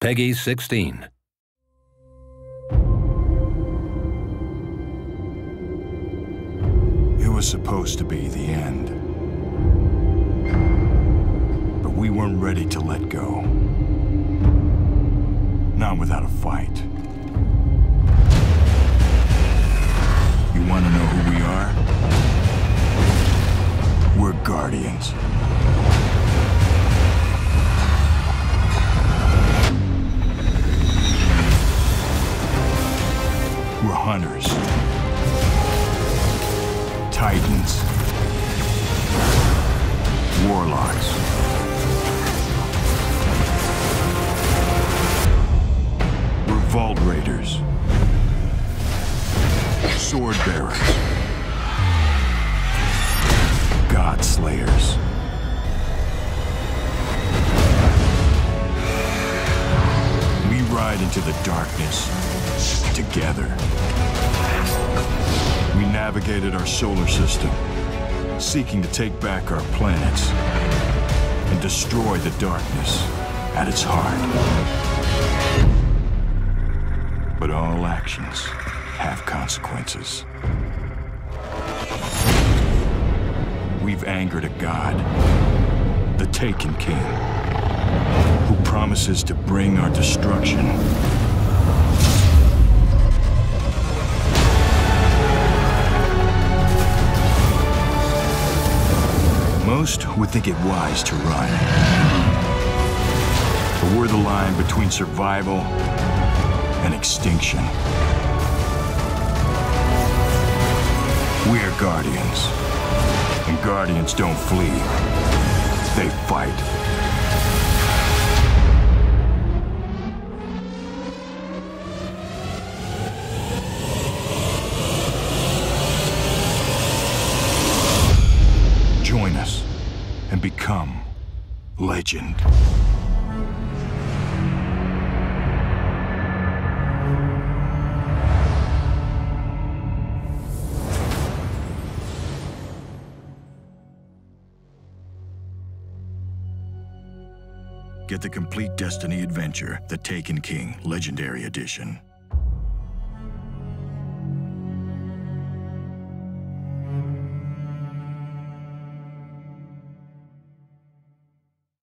Peggy 16. It was supposed to be the end. But we weren't ready to let go. Not without a fight. You want to know who we are? We're Guardians. Titans. Warlocks. We're Vault Raiders. Sword Bearers. God Slayers. We ride into the darkness together. Navigated our solar system, seeking to take back our planets and destroy the darkness at its heart. But all actions have consequences. We've angered a god, the Taken King, who promises to bring our destruction. Most would think it wise to run. But we're the line between survival and extinction. We're Guardians. And Guardians don't flee. They fight. Join us and become legend. Get the complete Destiny adventure, The Taken King, Legendary Edition.